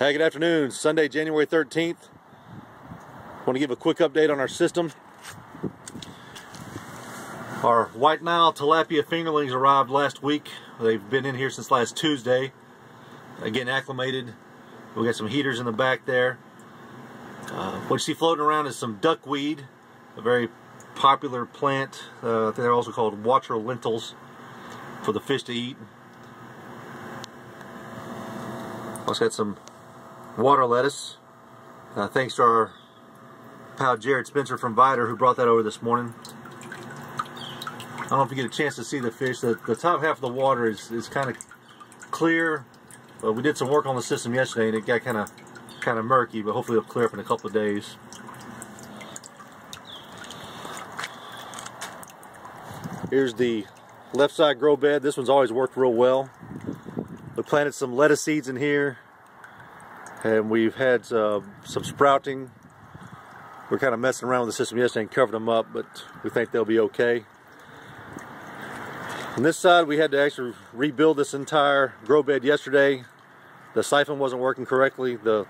Hey, good afternoon. Sunday, January 13th. Want to give a quick update on our system. Our white Nile tilapia fingerlings arrived last week. They've been in here since last Tuesday. Getting acclimated. We got some heaters in the back there. Uh, what you see floating around is some duckweed, a very popular plant. Uh, they're also called water lentils for the fish to eat. Also got some water lettuce. Uh, thanks to our pal Jared Spencer from Vider who brought that over this morning. I don't know if you get a chance to see the fish. The, the top half of the water is, is kind of clear. But we did some work on the system yesterday and it got kind of kind of murky, but hopefully it'll clear up in a couple of days. Here's the left side grow bed. This one's always worked real well. We planted some lettuce seeds in here and we've had uh, some sprouting. We're kind of messing around with the system yesterday and covered them up, but we think they'll be okay. On this side, we had to actually rebuild this entire grow bed yesterday. The siphon wasn't working correctly. The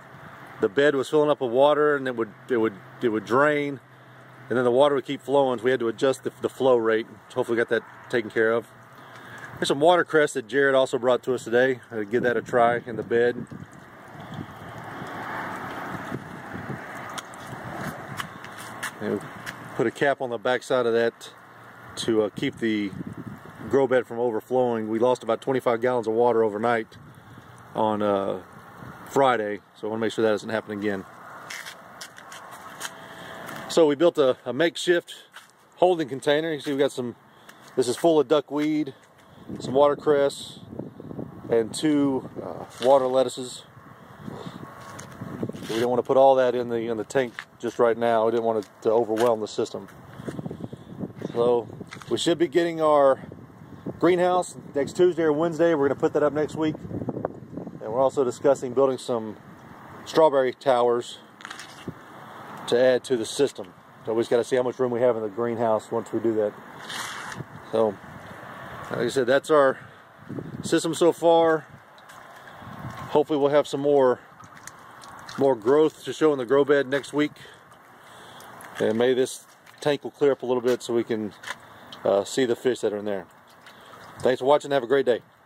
the bed was filling up with water, and it would it would it would drain, and then the water would keep flowing. So we had to adjust the, the flow rate. Hopefully, got that taken care of. There's some watercress that Jared also brought to us today. I'll give that a try in the bed. And put a cap on the back side of that to uh, keep the grow bed from overflowing. We lost about 25 gallons of water overnight on uh, Friday, so I want to make sure that doesn't happen again. So we built a, a makeshift holding container. You see we got some, this is full of duckweed, some watercress, and two uh, water lettuces. We don't want to put all that in the in the tank just right now. We didn't want it to overwhelm the system. So we should be getting our greenhouse next Tuesday or Wednesday. We're going to put that up next week. And we're also discussing building some strawberry towers to add to the system. So we just got to see how much room we have in the greenhouse once we do that. So, like I said, that's our system so far. Hopefully we'll have some more more growth to show in the grow bed next week. And maybe this tank will clear up a little bit so we can uh, see the fish that are in there. Thanks for watching. Have a great day.